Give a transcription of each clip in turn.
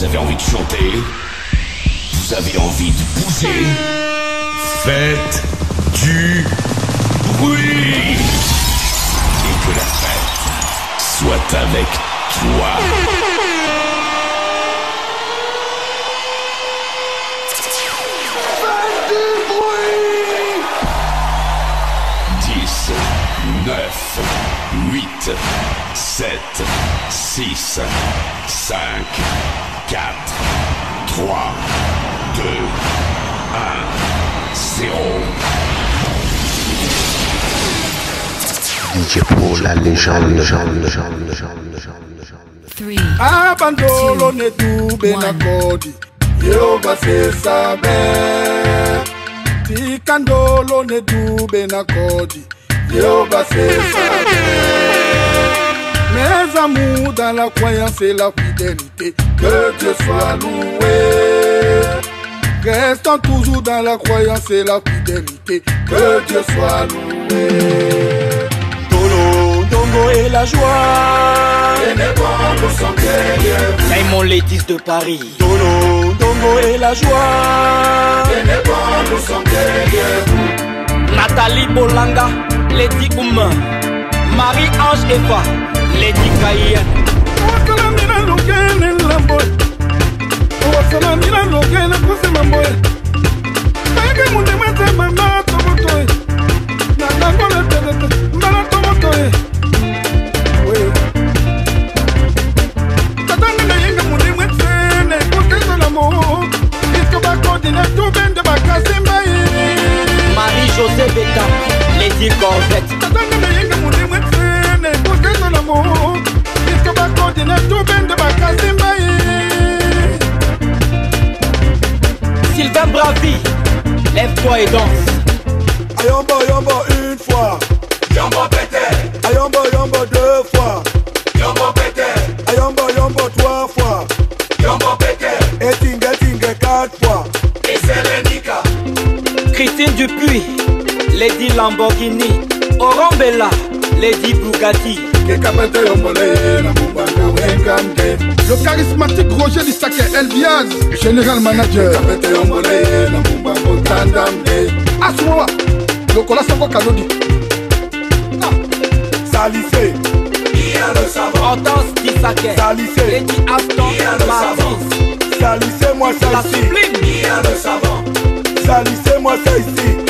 Vous avez envie de chanter Vous avez envie de bouger Faites du bruit Et que la fête soit avec toi. Dix, neuf, huit, sept, six, cinq, quatre, trois, deux, un, zéro. DJ pour la légende, légende, légende, sesabe mes amours dans la croyance et la fidélité que Dieu soit loué restons toujours dans la croyance et la fidélité que Dieu soit loué Tolo, Dongo et la joie. Et les bons nous sont derrière vous. Raymond Létis de Paris. Tolo, Dongo et la joie. Les. Nathalie Bolanga, Lady Ouma. Marie-Ange Eva, Lady Cayenne. Lady Lamborghini. Oran Bella, Lady Bugatti. Le charismatique Roger Lissake Elviaz, général manager. Asuwa, lokola sango kanodi. Salissé, Hortense Tissaquet. salissé, Lady Aston Martins. salissez-moi ça La ici, sublime. salissez-moi ça ici.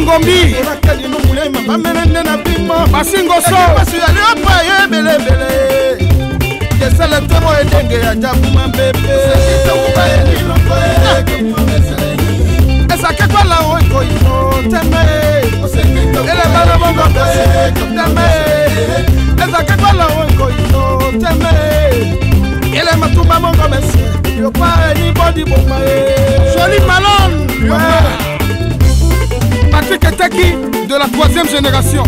ngombi. Ebakadino mulema bamene nde na bimo basingosobasu yali opa yo ebelebele kesele toro edenge ya jabuma mpepe esake kwala okoyo teme. Elebana bongo teme ezake kwala okoyo teme elema tumba bongo mesi yopa enibodi boma e. Joli malone yeah. Patrick Eteki de la troisième génération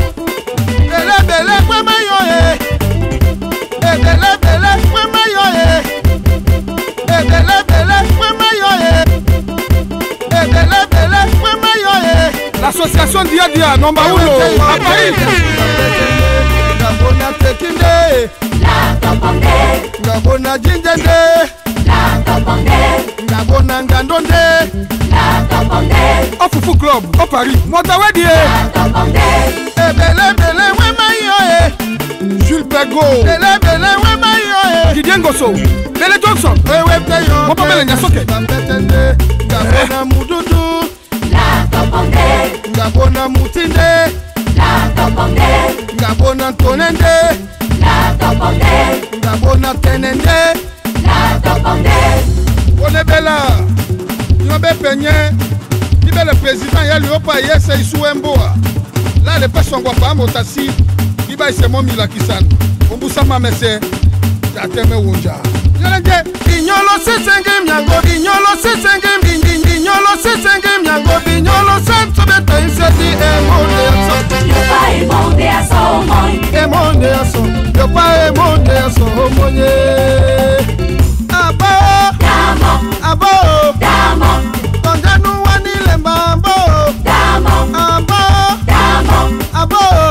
belebele kwema yo e ebelebele kwema yo ye ebelebele kwema yo ye ebelebele kwema yo ye l'association diadia nomba ulo à paris ngabona tekinde ngabona jinje nabona ngando nde ofufu club oparis moto wedie ebelebele eh, wemai oye jules pego. Belebele wemai oye didie ngoso. Bele johnson. Eh, Eweteyo mopamelenya soke bapetende ngabona eh. mududu ngabona mutinde. Ngabona ntone nde ngabona tene nde olebela nyɔ be penye ni be le président ya liopa yese isuwe mboa. La le pe sɔngɔ paamo tasi ni ba ise mɔ milakisanu ombusama mese ateme wonja yelenge inyolo sesenge miango inyolo sesenge inyolo sesenge miango inyolo sanso beta iseti emonde aso yopa emonde aso omoye emonde aso yopa emonde aso omoye. Dàmọ́. Àbọ̀ o. Dàmọ́. Tọ̀jẹ́nu wá nílẹ̀ mọ́ àbọ̀ o. Dàmọ́. Àbọ̀. Dàmọ́. Àbọ̀ o.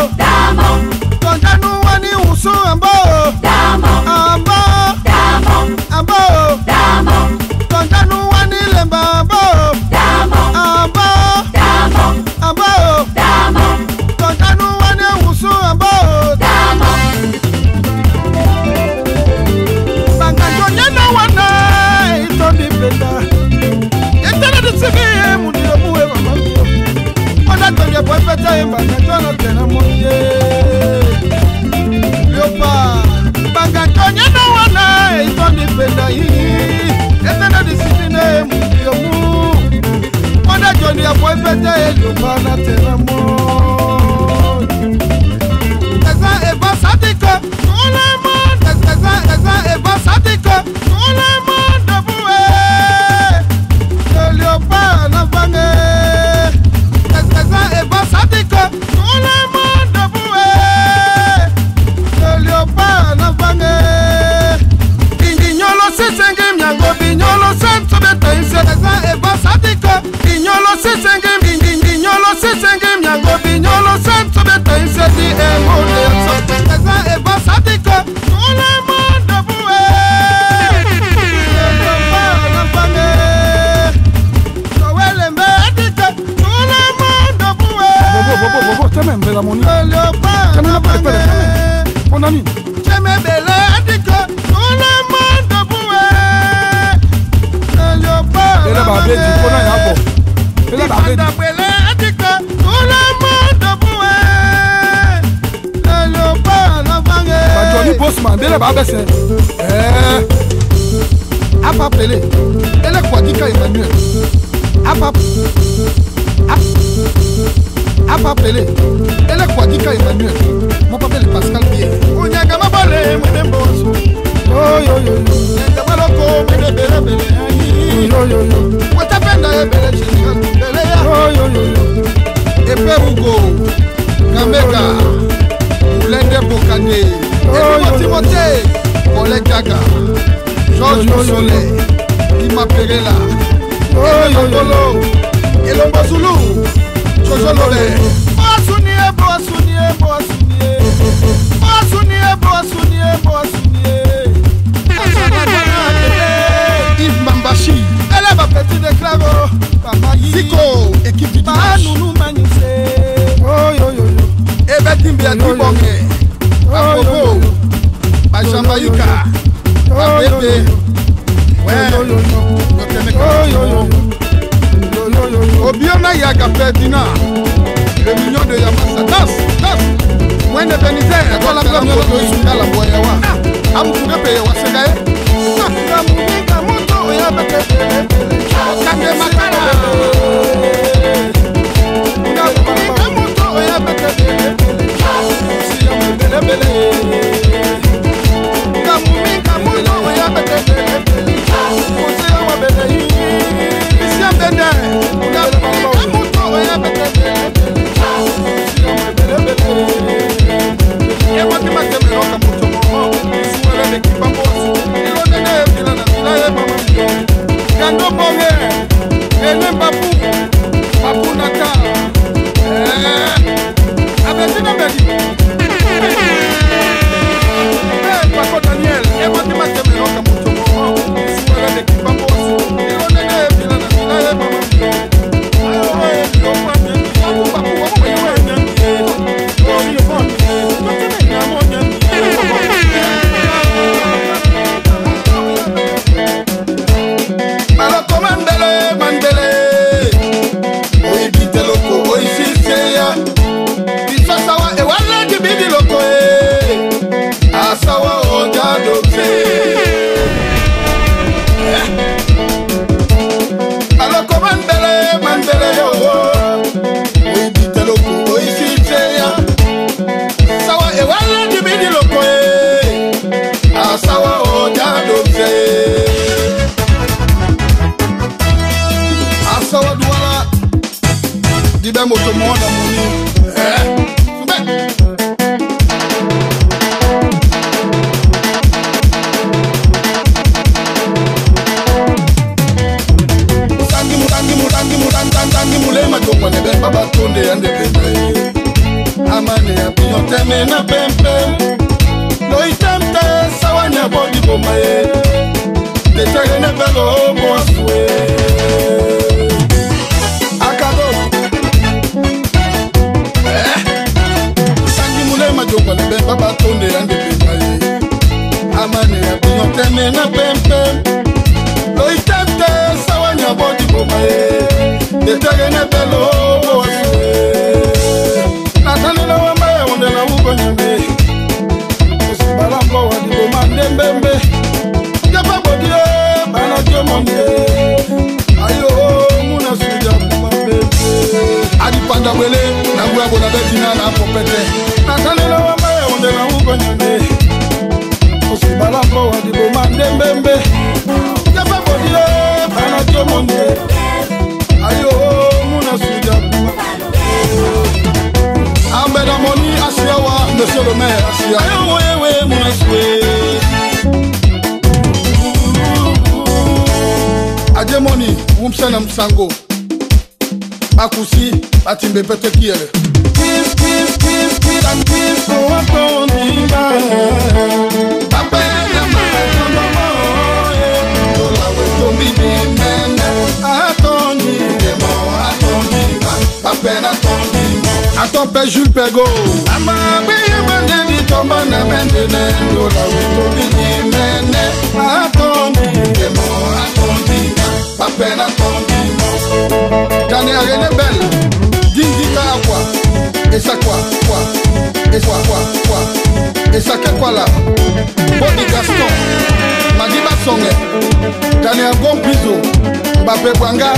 seti emule so esa eba sadiko ule mondo buwe Yemba lampange Kowele mbe adiko ule mondo buwe Bobo bobo bobo teme mbe la moni Oliopa lampange Onani Cheme bele adiko ule mondo buwe Oliopa lampange Ele ba beji kona yabo Ele ba beji bose mandele baabese eh. apa pele. Elekwakika emmanuel. Apa apa pele. Elekwakika emmanuel. Mopapele pascal bie onyaka mabale mwene mboso oyoyoyoyaka maloko mwene belebele yoyoyo watapenda ebele general mbele ya oyoyoyo eperugo kameka ulende bokande emimo timote kole gaga george mosole ima perela emetotolo elongo zulu jojolole basunie basunie basunie basunie basunie basunie ive mambashi. Ele bapeti deklaro bamaisiko ekipe dimanunu manise ebetimbia tibonge. Ayuka Abebe. Obiona Yaga Ferdinand. Le mignon de Yamasa. Danse, danse Mwene Benizè Ekola Pemyo Loto Isuka la Boya wa. Ah, Amufuge Peye wa Segaye Sakura Mugika Moto Oya Beke Kake Makara Sakura Mugika Moto Oya Beke Siya Mbele Mbele Kando Bogue, Elen Babu, Babu Naka. belle ndabwele nangwabo nabetina napopete nasalelo wamaya ondela ukonyane osibala mpo wadiboma ndembembe yafabodile bana tiomonde ayo muna suja ambeda moni asiawa monsieur le maire asia. Ayo wewe muna sue. Ajemoni wumsana msango. Bakusi batimbe pete kiele atɔpɛ jules pego amagbeya bandeli tɔmba na lola wetobini mɛnɛ atɔndi demo atɔndi papɛ na Daniel René Bell, Quoi? Akwa, Esakwa, Kwa, Eswa, Kwa, Kwa, Esake Kwala, Bobby Gaston, Madiba Songe, Daniel Gompizo, Mbappe Bwanga,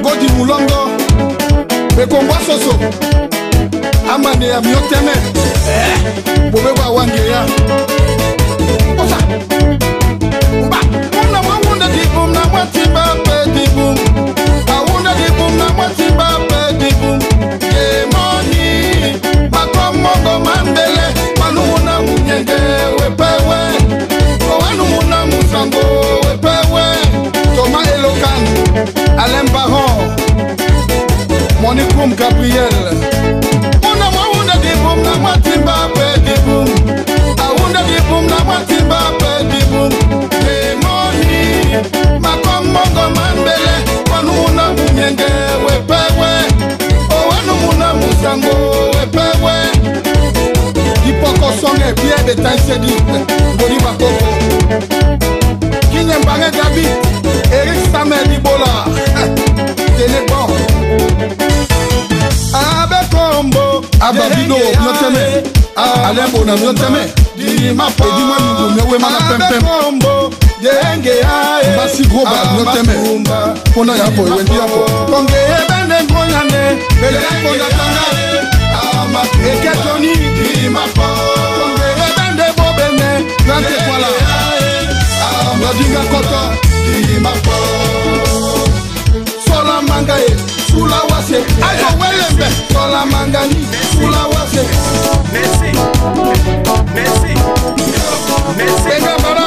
Ngodi Mulongo, Bekombwa Soso, Amane Amioteme, eh? Bobewa Wangeya, Osa, dibum gabriel. Una mwaunda dibum na mwatimba pe dibum aunda dibum na mwatimba pe dibum emoni makombongo mambele mumyenge wepewe owanumuna musango wepewe dipokosonge bie betansedi ngoni bakoko erik samuel ibola. Tene bombo ababino mioteme alembo na mioteme edimwa lingu miowema na pempem? Basi gro ba mioteme mpona yapo ewendi yapo kongeye bende mpoyane belekondatanga eketoni kongeye bende bobene. Nantekwala nadinga koto kola manga ye sula wase ayo wele mbɛ kola manga ni sula wase. Merci. Merci. Merci. Benga bara.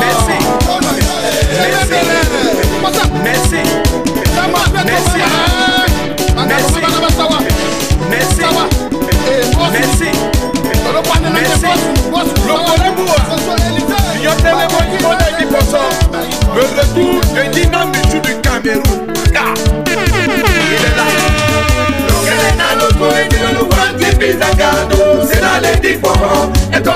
Merci. Merci. Merci. Merci. Merci. Merci. Merci.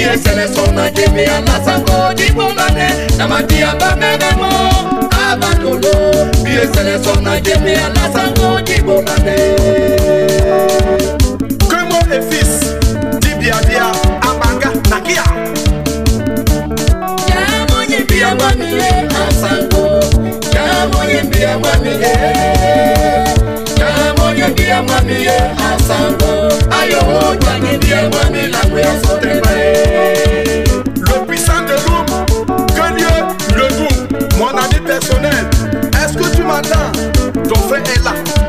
ye sɛnɛ sɔnna jibiya nasago dibonade tamatiya bamɛnɛmɔ abatolo biye sɛnɛ sɔnna jibiya nasago dibonade kemo le fils dibiabia abanga nakia. Jamo jibiya mami ye asango jamo jibiya mami ye Le puissant de Loum, que Dieu le Doum, mon ami personnel. Est-ce que tu m'entends? Ton frère est là.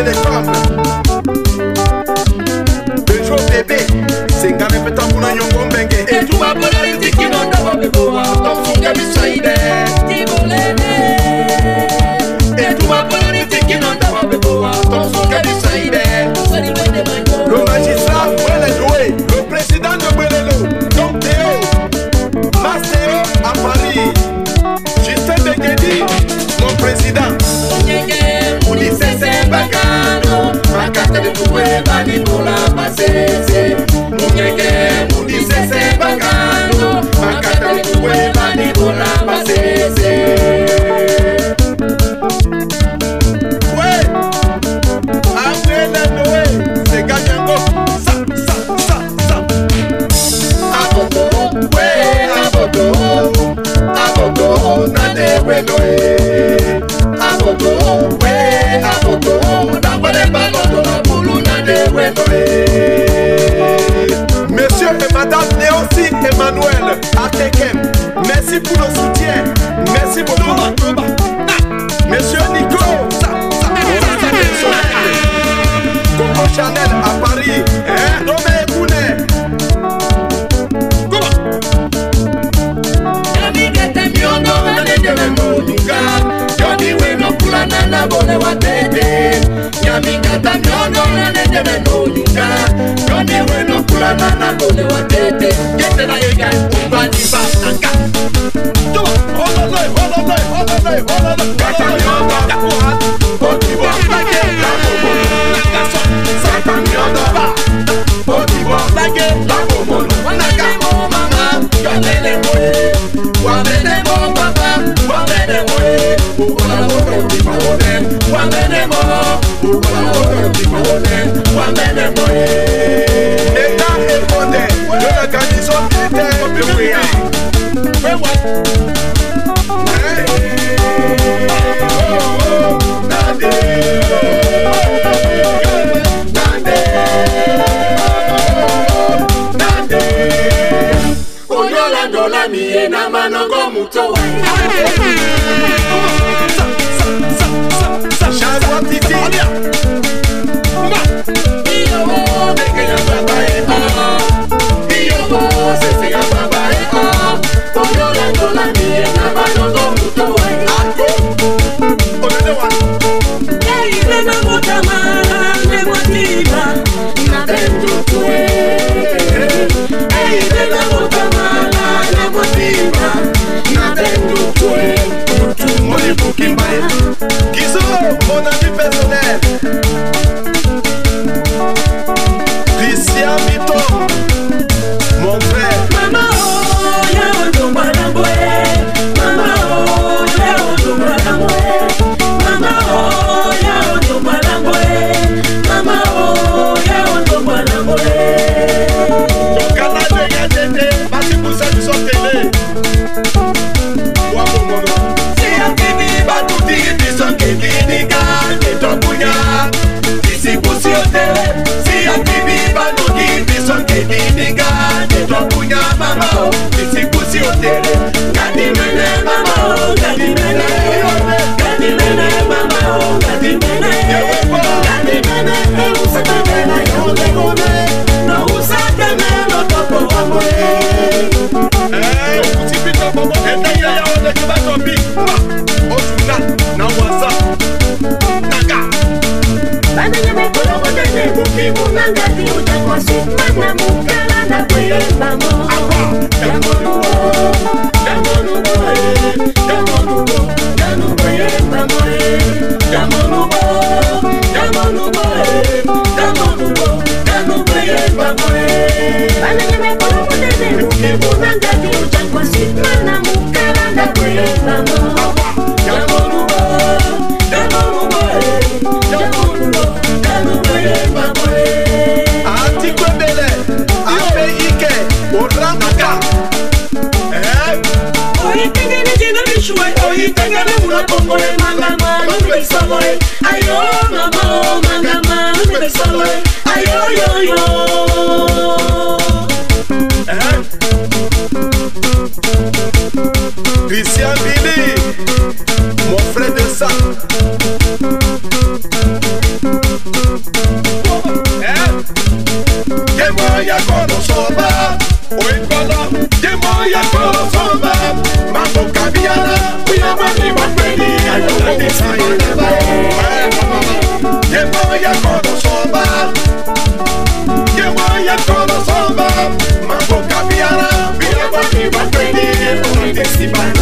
Ele sopra. kuwe banibula mase. Shall what it is? Festival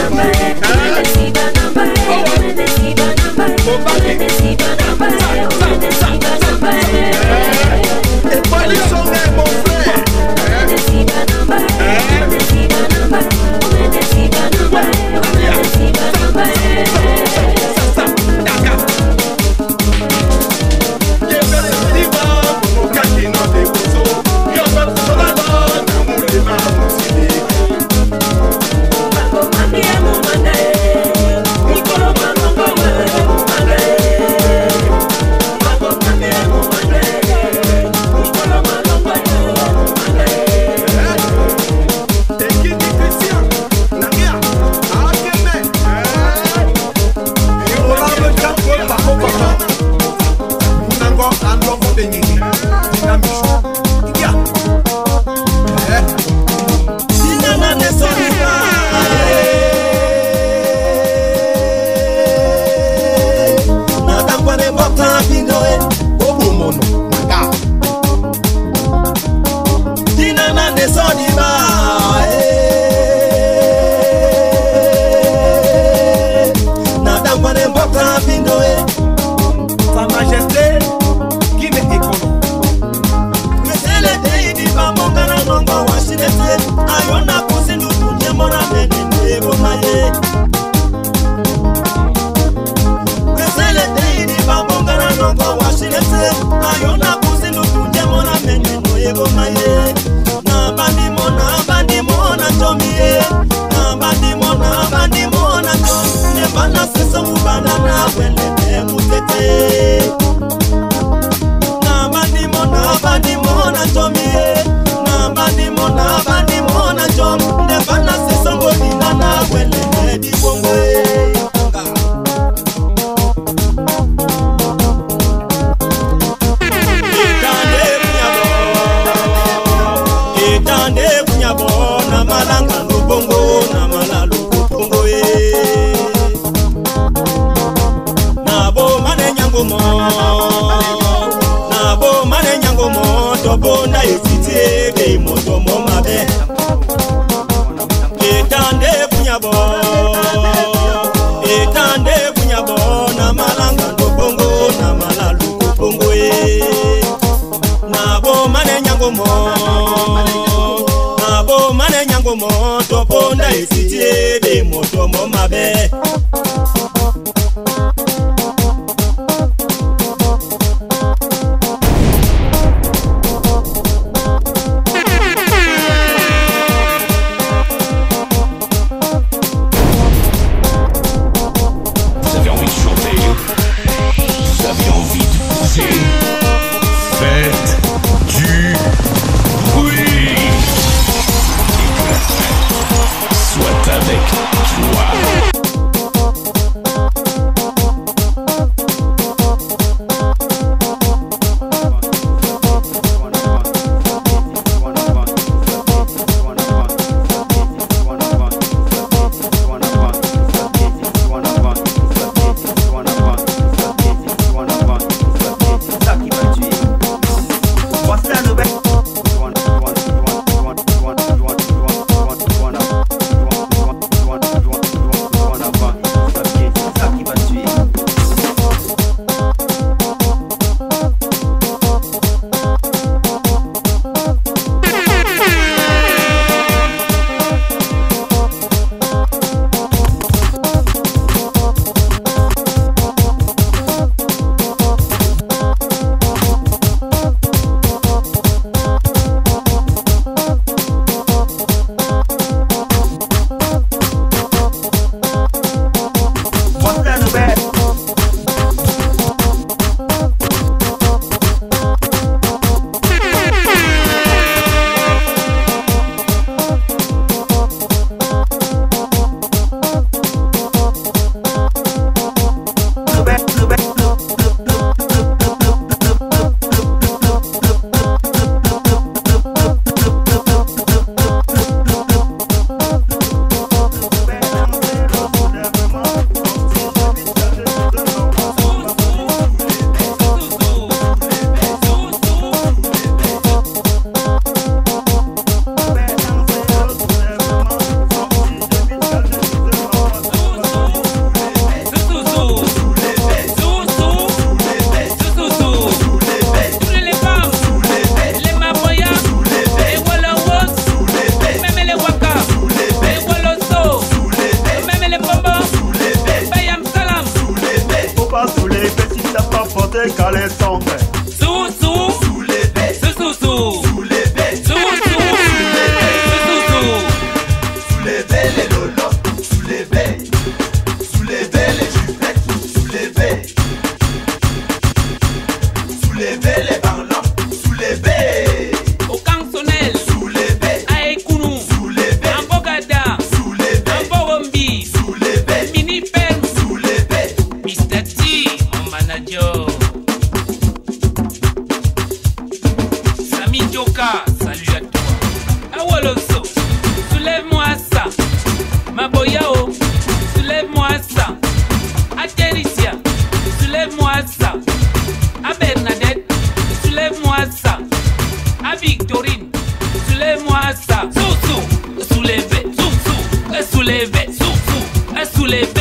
Kule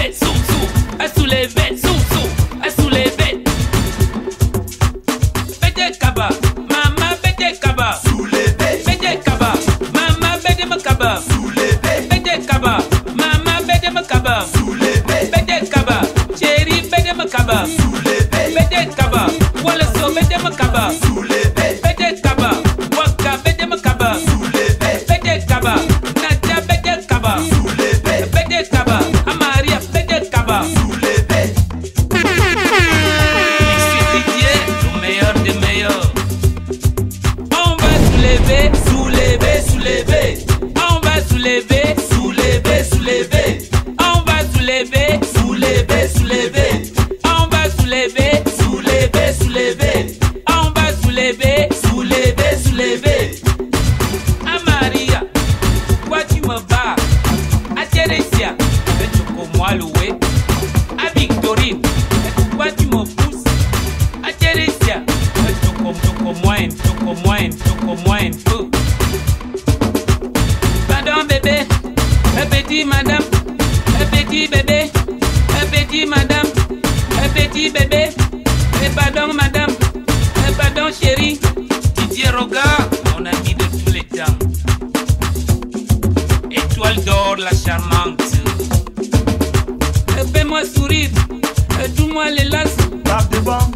petit bébé. Mais pardon, madame. Mais pardon, chérie. Didier Roga, mon ami de tous les temps. Étoile d'or, la charmante. Fais-moi sourire. Joue-moi les laces. Tape devant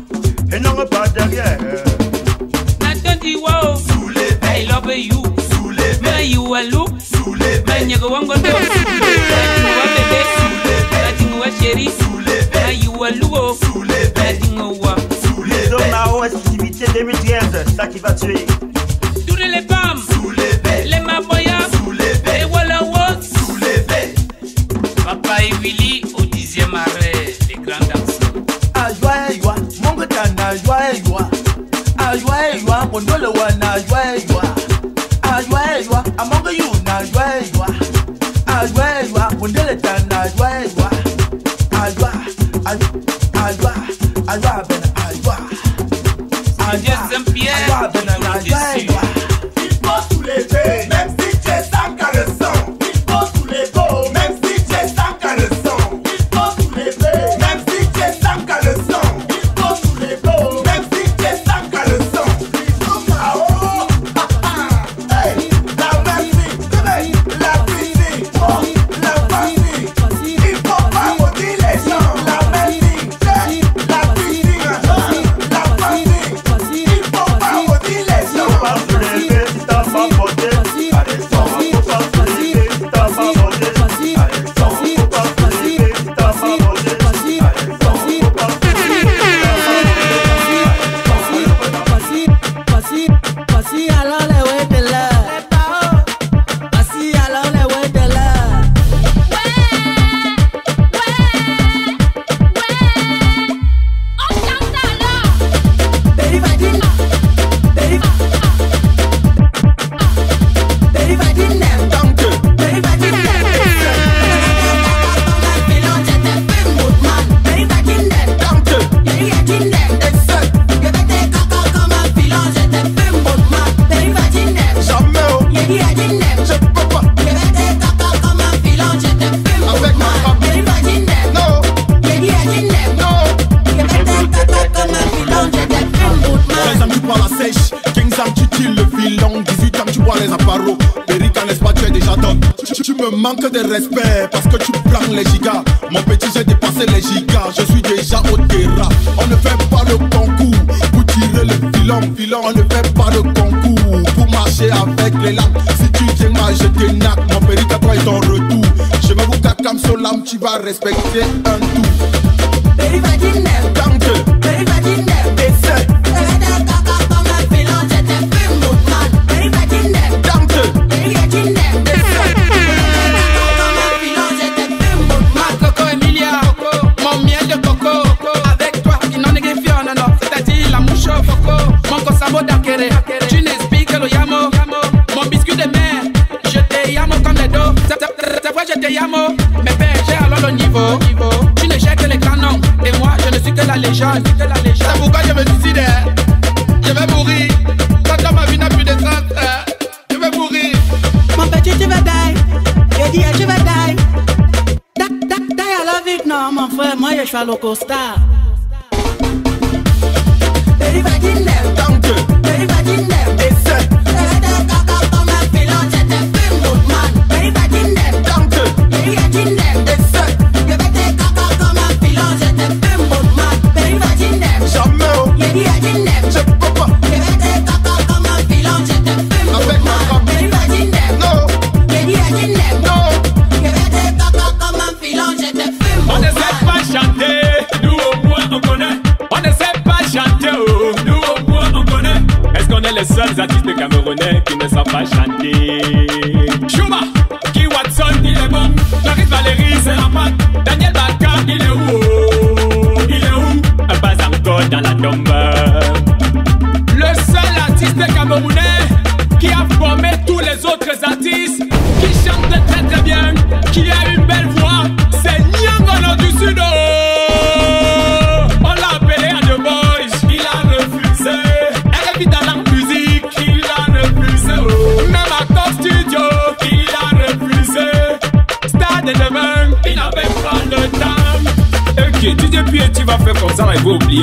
et non pas derrière. Nathan dit wow. Soulé, I love you. Soulé, mais you look. Mais ça qui va tuer. Tournez les femmes, soulevez, les bêtes, les maboyas, soulevez, les wallawos, soulevez. Papa et Willy au dixième arrêt, les grands garçons. Ajwa, ah, ajwa, mongo tana, ajwa, ajwa. Ah, ajwa, ajwa, mondolo wana, ajwa, ajwa. tu vas respecter. Hein. je vais mourir. Ma vie n'a plus. Hein. Mon petit, tu vas die. Je dis, eh, je vais die. I love. Non, mon frère, moi, je suis à l'Ocosta.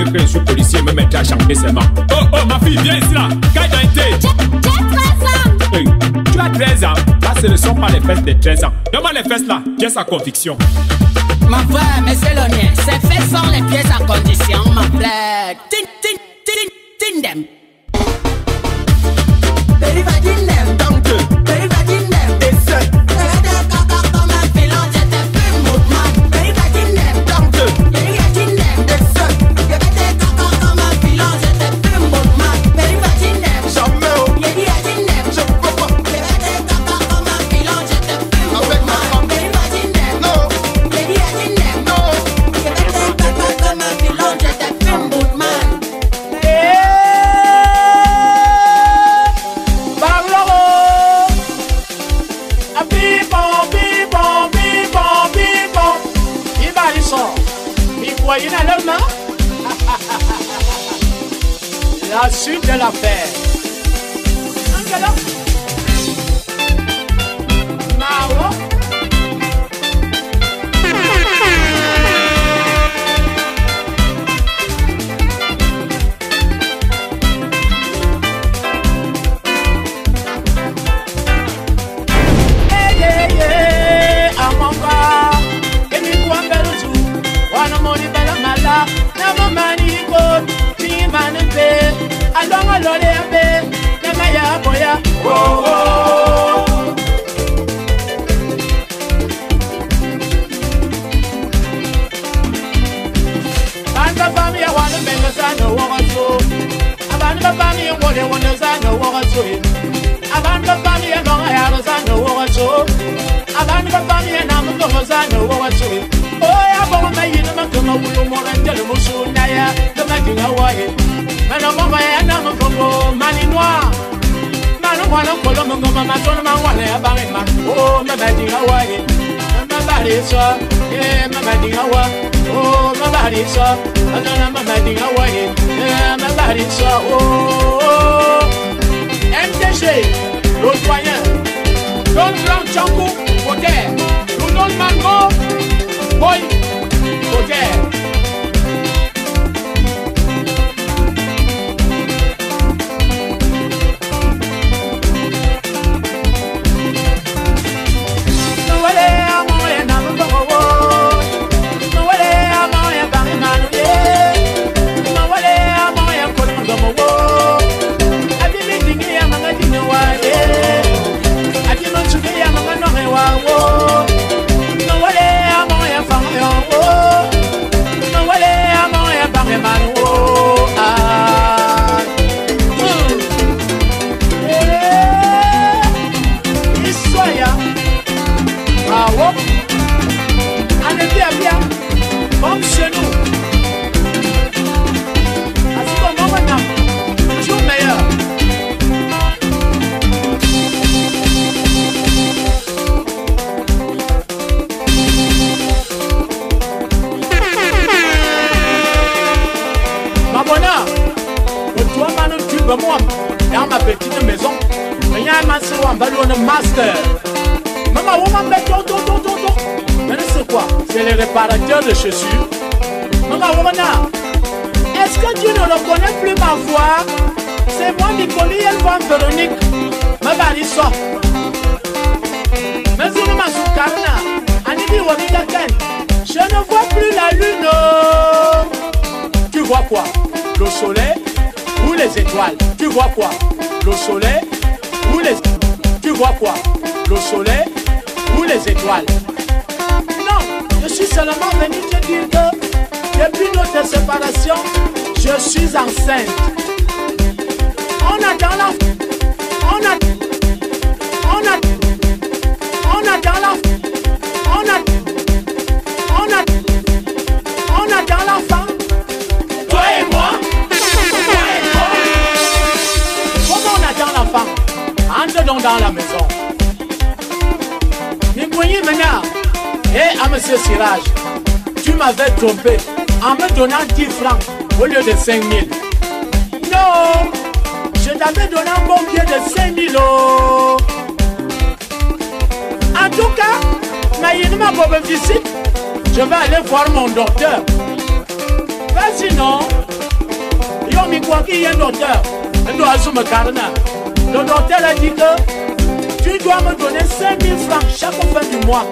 je suis policier, me mettre à chanter seulement. Oh oh, ma fille, viens ici là, J'ai 13 ans. Tu as 13 ans. Là, ce ne sont pas les fesses de 13 ans. Demande les fesses là, j'ai sa conviction. Ma frère, mais c'est le. Ces fesses sont les pièces à condition, ma frère. Tin, tin, tin, tin, tin, quoi? Le soleil ou les... Tu vois quoi? Le soleil ou les étoiles? Non, je suis seulement venu te dire que depuis notre séparation, je suis enceinte. On attend la... la maison. Mikouni maintenant. Et à monsieur Sirage, tu m'avais trompé en me donnant 10 francs au lieu de 5 000. Non, je t'avais donné un bon pied de 5 000 euros. En tout cas, Maïnima Bob visite, je vais aller voir mon docteur. Ben sinon, yo mi a un docteur, un doigt me carna. Le docteur a dit que tu dois me donner 5 000 francs chaque fin du mois.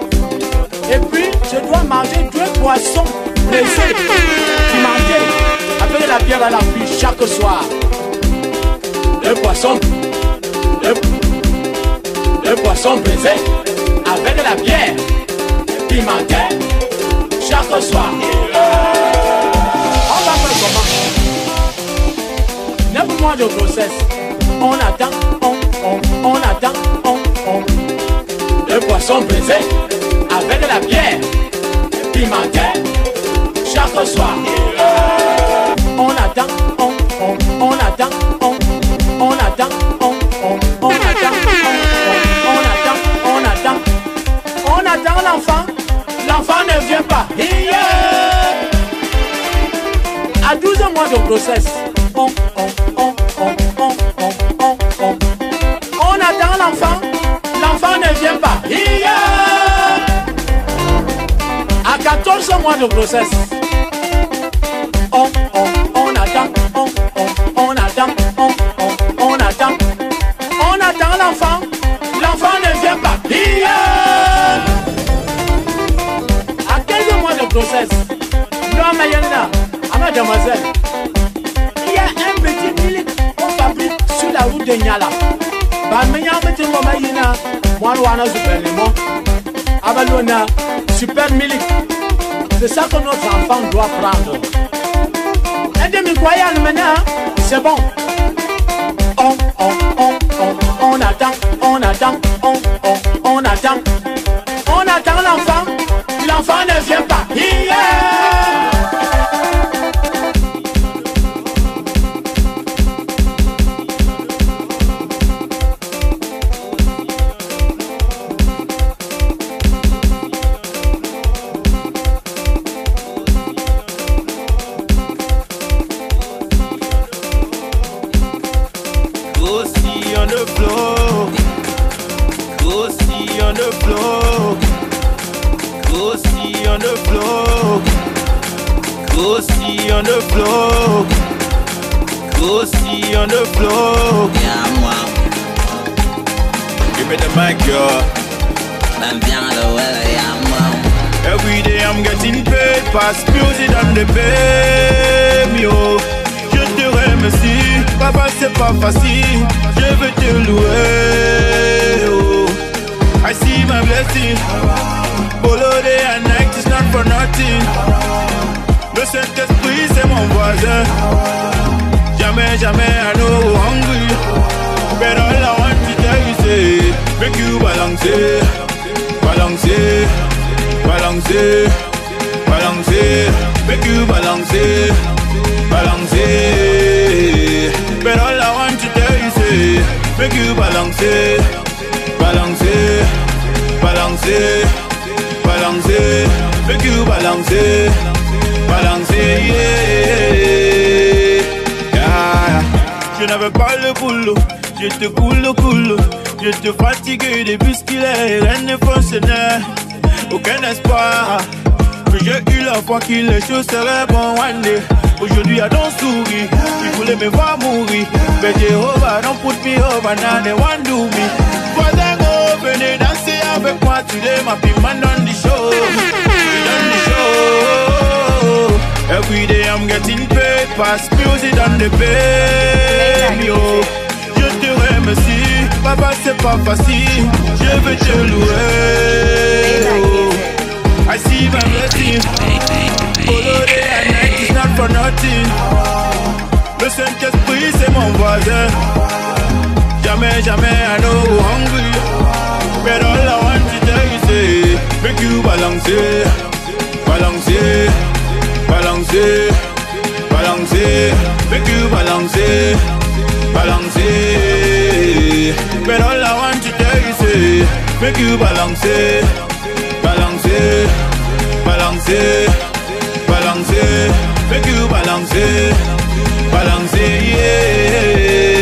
Et puis, je dois manger deux poissons pressés, pimentés, avec la bière à la pluie chaque soir. Deux poissons, deux, deux poissons pressés, avec la bière pimentée chaque soir. On va faire comment? Neuf mois de grossesse. On attend, on, on, on attend, on, on. Le poisson brisé avec la bière pimentée chaque soir. On attend, on, on, on attend, on, on attend, on, on, on attend, on, on attend, on attend, on attend l'enfant. L'enfant ne vient pas. À 12 mois de grossesse, mois de grossesse, on, on, on attend, on, on, on attend, on, on, on attend. On attend l'enfant, l'enfant ne vient pas. Yeah. À 15 mois de grossesse, non, Mayana, à mademoiselle, il y a un petit milk qu'on fabrique sur la route de Niala. Bamenya Metingo Mayina, Super Limon, Abalona, Super Milk. C'est ça que notre enfant doit prendre. Un demi-croyant maintenant, c'est bon. On, on, on, on, on attend, on attend, on, on, on attend. On attend l'enfant, l'enfant ne vient pas. On the floor. Go see on the floor. Go see on the floor. Go see on the floor. Yeah, moi. Give me the mic, yo. Ben bien le well, yeah, moi. Every day I'm getting paid, pass music on the pay me, oh. Je te remercie, papa c'est pas facile, je veux te louer. I see my blessing, Polo day and night is not for nothing. Le Saint-Esprit c'est mon voisin, jamais, jamais I know hungry. But all I want to tell you say, make you balance, eh. balance, eh. balance, eh. balance, make you balance, balance. But all I want to tell you say, make you balance, balance, balance, balance, make you balance, balance, yeah. Je n'avais pas le boulot, je te coule le coulo, je te fatigue qu'il est, rien ne fonctionnait, aucun espoir. Mais j'ai eu la foi que les choses seraient bon one day. Aujourd'hui, I don't souris, ils voulaient me voir mourir. Mais Jehovah, don't put me over, now they want do me. Venez danser avec moi today, my man on the show. On the show. Every day I'm getting paid, passe music dans le pays, yo. Je te remercie, papa c'est pas facile, je veux te louer. oh. I see my blessing, follow and night is not for nothing. Le Saint-Esprit c'est mon voisin, jamais, jamais I know go hungry. But all I want to tell you say, make you balance, balance, balance, balance, make you balance, balance. But all I want to tell you say, make you balance, balance, balance, balance, make you balance, balance, yeah.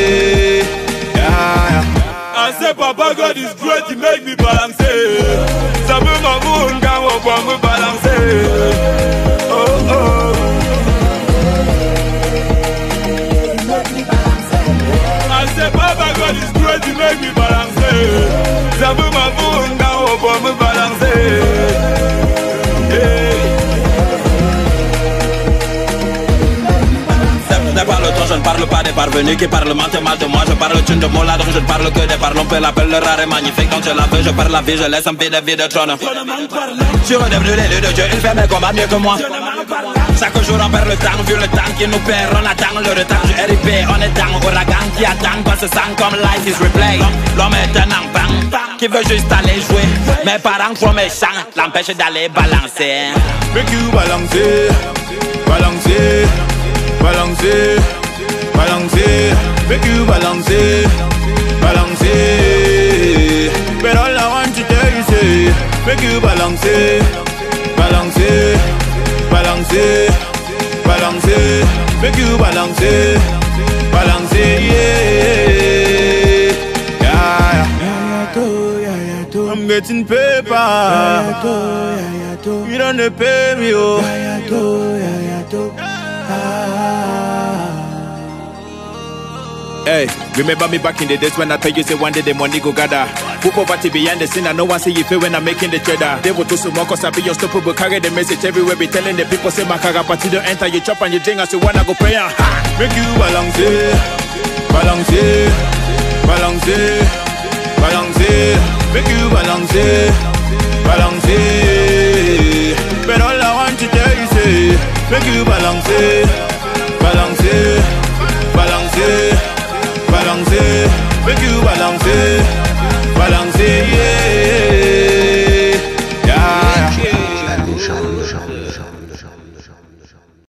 I say, Papa God is great, He make me balance. Sabu mamu nga wabwa mu balance. Oh oh. I say, Papa God is great, He make me balance. Sabu mamu nga wabwa mu balance. Je ne parle pas des parvenus qui parlent mal de moi. Je parle de mots là, donc je ne parle que des parlons. Peut l'appel le rare et magnifique, donc je la veux. Je parle la vie, je laisse un vide, vide trône. Sur devenu l'élu de Dieu, il fait mes combats mieux que moi. Chaque jour on perd le temps, vu le temps qui nous perd, on attend le retard du RIP, on est dans ouragan qui attend, pas se sent comme life is replay. L'homme est un enfant qui veut juste aller jouer. Mes parents trop méchants l'empêchent d'aller balancer. Make you balance, balance, balance, make you balance, balance. But all I want to tell you say, make you balance, balance, balance, balance, make you balance, balance, yeah. yeah. I'm getting paper. You don't pay me, oh. Hey, remember me back in the days when I tell you say one day the money go gather. Put poverty behind the scene, I no one see you feel when I'm making the cheddar. Devil to sumo cause I be unstoppable, carry the message everywhere, be telling the people say my party don't enter, you chop and you drink as you wanna go pray ha! Make you balance, balance, balance, balance, make you balance, balance. But all I want to tell you say, make you balance, Make you balance, eh? balance, eh, yeah.